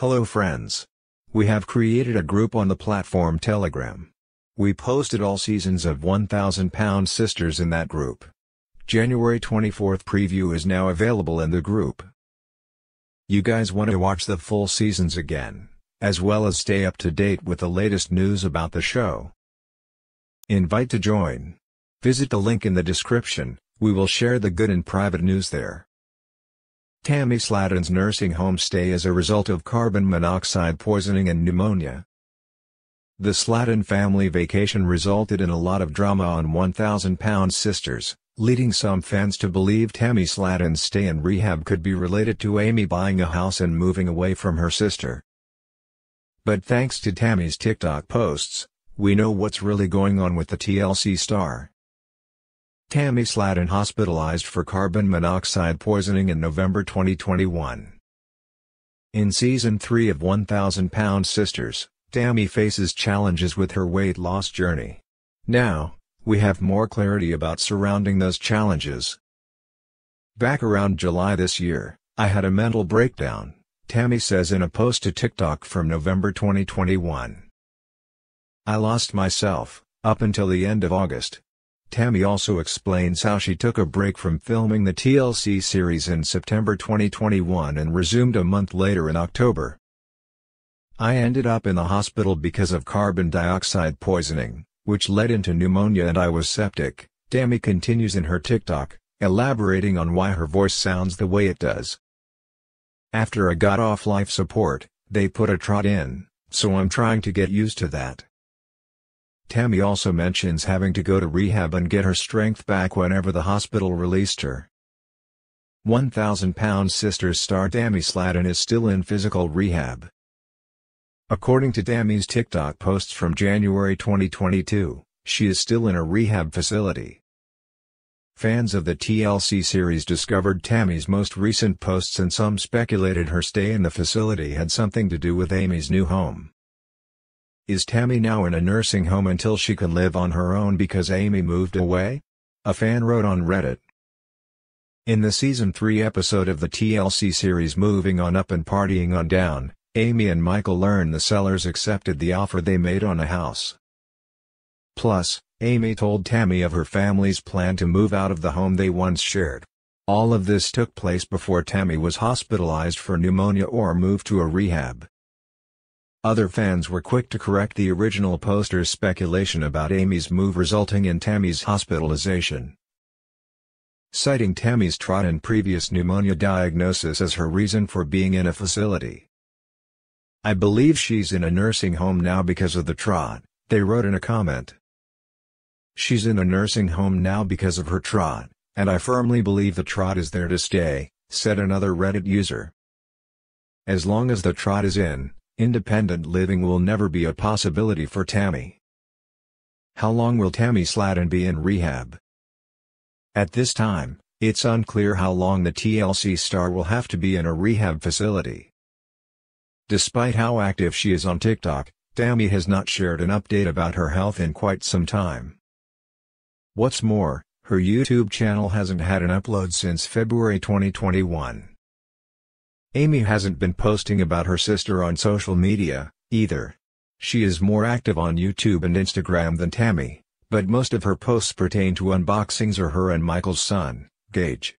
Hello friends. We have created a group on the platform Telegram. We posted all seasons of 1000 Pound Sisters in that group. January 24th preview is now available in the group. You guys want to watch the full seasons again, as well as stay up to date with the latest news about the show. Invite to join. Visit the link in the description, we will share the good and private news there. Tammy Slaton's nursing home stay as a result of carbon monoxide poisoning and pneumonia. The Slaton family vacation resulted in a lot of drama on 1000 Pound Sisters, leading some fans to believe Tammy Slaton's stay in rehab could be related to Amy buying a house and moving away from her sister. But thanks to Tammy's TikTok posts, we know what's really going on with the TLC star. Tammy Slaton hospitalized for carbon monoxide poisoning in November 2021. In Season 3 of 1000 Pound Sisters, Tammy faces challenges with her weight loss journey. Now, we have more clarity about surrounding those challenges. Back around July this year, I had a mental breakdown, Tammy says in a post to TikTok from November 2021. I lost myself, up until the end of August, Tammy also explains how she took a break from filming the TLC series in September 2021 and resumed a month later in October. I ended up in the hospital because of carbon dioxide poisoning, which led into pneumonia and I was septic, Tammy continues in her TikTok, elaborating on why her voice sounds the way it does. After I got off life support, they put a trach in, so I'm trying to get used to that. Tammy also mentions having to go to rehab and get her strength back whenever the hospital released her. 1,000 Pound Sisters star Tammy Slaton is still in physical rehab. According to Tammy's TikTok posts from January 2022, she is still in a rehab facility. Fans of the TLC series discovered Tammy's most recent posts and some speculated her stay in the facility had something to do with Amy's new home. Is Tammy now in a nursing home until she can live on her own because Amy moved away? A fan wrote on Reddit. In the season 3 episode of the TLC series Moving On Up and Partying On Down, Amy and Michael learn the sellers accepted the offer they made on a house. Plus, Amy told Tammy of her family's plan to move out of the home they once shared. All of this took place before Tammy was hospitalized for pneumonia or moved to a rehab. Other fans were quick to correct the original poster's speculation about Amy's move resulting in Tammy's hospitalization. Citing Tammy's trach and previous pneumonia diagnosis as her reason for being in a facility. I believe she's in a nursing home now because of the trach, they wrote in a comment. She's in a nursing home now because of her trach, and I firmly believe the trach is there to stay, said another Reddit user. As long as the trach is in, Independent living will never be a possibility for Tammy. How long will Tammy Slaton be in rehab? At this time, it's unclear how long the TLC star will have to be in a rehab facility. Despite how active she is on TikTok, Tammy has not shared an update about her health in quite some time. What's more, her YouTube channel hasn't had an upload since February 2021. Amy hasn't been posting about her sister on social media, either. She is more active on YouTube and Instagram than Tammy, but most of her posts pertain to unboxings or her and Michael's son, Gage.